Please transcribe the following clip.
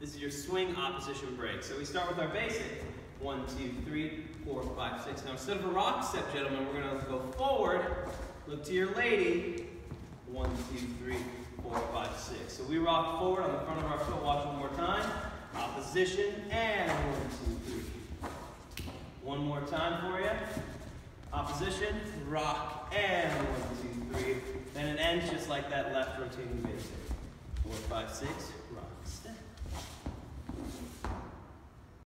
This is your swing opposition break. So we start with our basic. One, two, three, four, five, six. Now instead of a rock step, gentlemen, we're gonna go forward, look to your lady. One, two, three, four, five, six. So we rock forward on the front of our foot. Watch one more time. Opposition, and one, two, three. One more time for you. Opposition, rock, and one, two, three. Then it ends just like that left rotating basic. Four, five, six, rock. step.